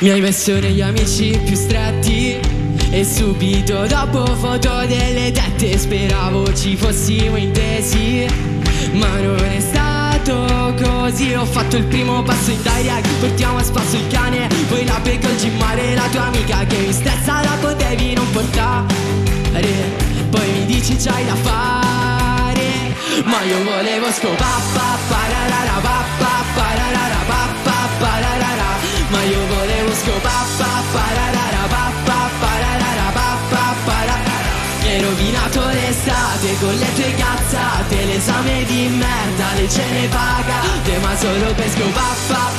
Mi hai messo negli amici più stretti. E subito dopo foto delle tette Speravo ci fossimo intesi. Ma non è stato così Ho fatto il primo passo in direct Portiamo a spasso il cane Poi la becco al gimmare La tua amica che mi stressa La potevi non portare. Poi mi dici c'hai da fare Ma io volevo scopare Pararara papà Pararara papà Pararara. Ma io rovinato l'estate con le tue cazzate L'esame di merda, le cene pagate Ma solo per scopare